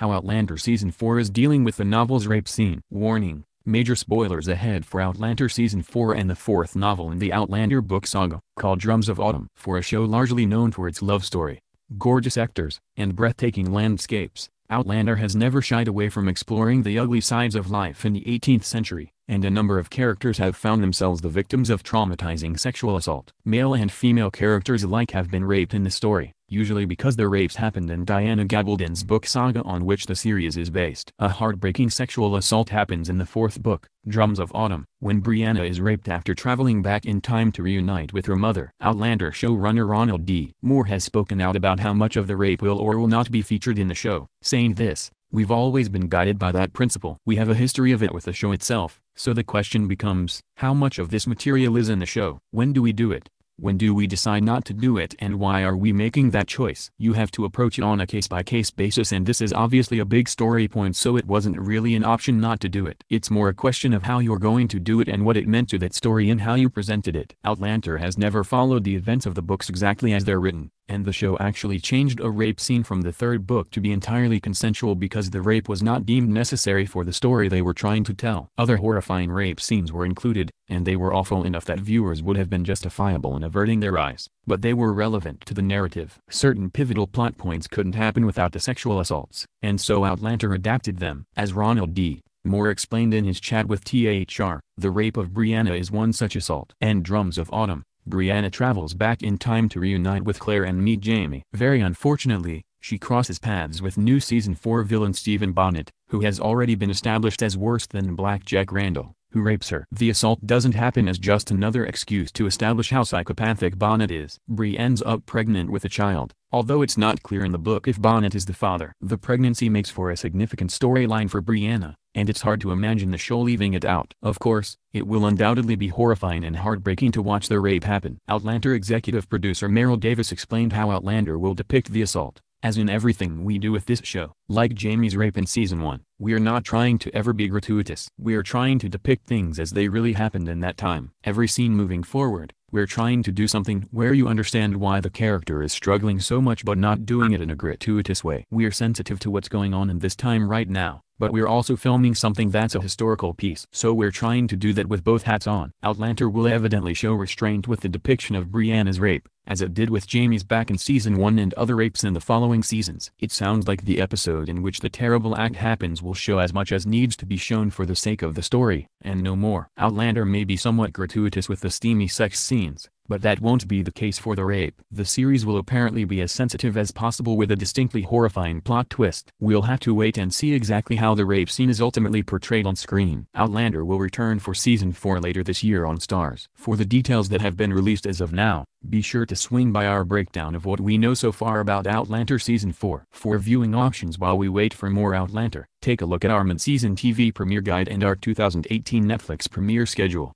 how Outlander Season 4 is dealing with the novel's rape scene. Warning, major spoilers ahead for Outlander Season 4 and the fourth novel in the Outlander book saga, called Drums of Autumn. For a show largely known for its love story, gorgeous actors, and breathtaking landscapes, Outlander has never shied away from exploring the ugly sides of life in the 18th century, and a number of characters have found themselves the victims of traumatizing sexual assault. Male and female characters alike have been raped in the story, usually because the rapes happened in Diana Gabaldon's book saga on which the series is based. A heartbreaking sexual assault happens in the fourth book, Drums of Autumn, when Brianna is raped after traveling back in time to reunite with her mother. Outlander showrunner Ronald D. Moore has spoken out about how much of the rape will or will not be featured in the show, saying this, We've always been guided by that principle. We have a history of it with the show itself, so the question becomes, how much of this material is in the show? When do we do it? When do we decide not to do it and why are we making that choice? You have to approach it on a case-by-case -case basis and this is obviously a big story point so it wasn't really an option not to do it. It's more a question of how you're going to do it and what it meant to that story and how you presented it. Outlander has never followed the events of the books exactly as they're written and the show actually changed a rape scene from the third book to be entirely consensual because the rape was not deemed necessary for the story they were trying to tell. Other horrifying rape scenes were included, and they were awful enough that viewers would have been justifiable in averting their eyes, but they were relevant to the narrative. Certain pivotal plot points couldn't happen without the sexual assaults, and so Outlander adapted them. As Ronald D. Moore explained in his chat with THR, the rape of Brianna is one such assault. And Drums of Autumn, Brianna travels back in time to reunite with Claire and meet Jamie. Very unfortunately, she crosses paths with new season 4 villain Stephen Bonnet, who has already been established as worse than Black Jack Randall, who rapes her. The assault doesn't happen as just another excuse to establish how psychopathic Bonnet is. Bri ends up pregnant with a child, although it's not clear in the book if Bonnet is the father. The pregnancy makes for a significant storyline for Brianna, and it's hard to imagine the show leaving it out. Of course, it will undoubtedly be horrifying and heartbreaking to watch the rape happen. Outlander executive producer Maril Davis explained how Outlander will depict the assault. As in everything we do with this show, like Jamie's rape in season 1, we are not trying to ever be gratuitous. We are trying to depict things as they really happened in that time. Every scene moving forward, we're trying to do something where you understand why the character is struggling so much but not doing it in a gratuitous way. We're sensitive to what's going on in this time right now, but we're also filming something that's a historical piece. So we're trying to do that with both hats on. Outlander will evidently show restraint with the depiction of Brianna's rape, as it did with Jamie's back in season 1 and other rapes in the following seasons. It sounds like the episode in which the terrible act happens will show as much as needs to be shown for the sake of the story, and no more. Outlander may be somewhat gratuitous with the steamy sex scenes, but that won't be the case for the rape. The series will apparently be as sensitive as possible with a distinctly horrifying plot twist. We'll have to wait and see exactly how the rape scene is ultimately portrayed on screen. Outlander will return for season 4 later this year on Starz. For the details that have been released as of now, be sure to swing by our breakdown of what we know so far about Outlander Season 4. For viewing options while we wait for more Outlander, take a look at our mid-season TV premiere guide and our 2018 Netflix premiere schedule.